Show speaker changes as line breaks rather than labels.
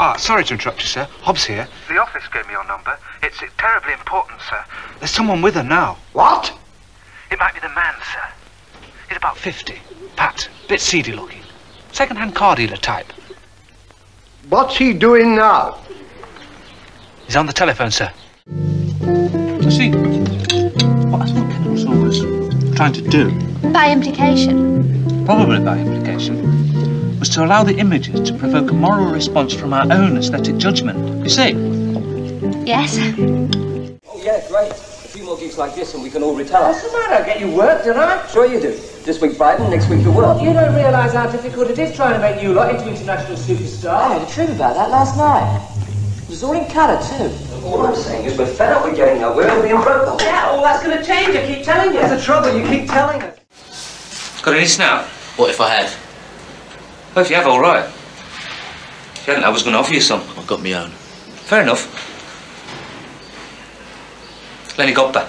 Ah, sorry to interrupt you, sir. Hobbs here.
The office gave me your number. It's, it's terribly important, sir.
There's someone with her now.
What?
It might be the man, sir.
He's about 50. Pat. Bit seedy looking. Second-hand car dealer type.
What's he doing now?
He's on the telephone, sir. You see, what I thought Kennedy was trying to do,
By implication.
probably by implication, was to allow the images to provoke a moral response from our own aesthetic judgment. You see?
Yes.
Oh, yeah, great. A few more gigs like this and we can all retire.
What's the matter? Get you work, don't I?
Sure you do. This week Brighton, next week the world.
You don't realise how difficult it is trying to make you lot into international superstars.
I
superstars.
had a dream about that last night. It was all in colour, too. All I'm saying is we're fed up with getting nowhere and being broke the
Yeah, all that's going to change. I keep telling you. That's the trouble. You keep telling us.
Got any snout?
What if I had?
Well, if you have, all right. If you hadn't, I was going to offer you some.
I've got my own.
Fair enough. Lennie Godber.